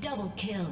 double kill.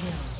Kill.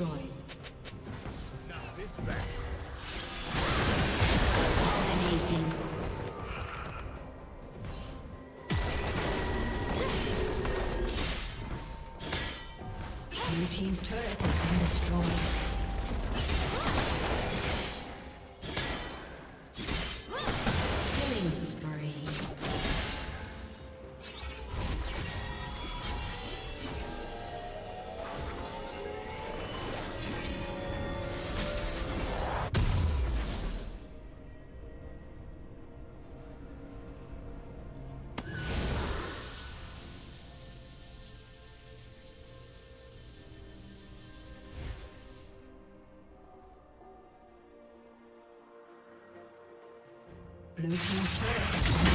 destroyed. Dominating. Your team's turret has been destroyed. Blue team's turret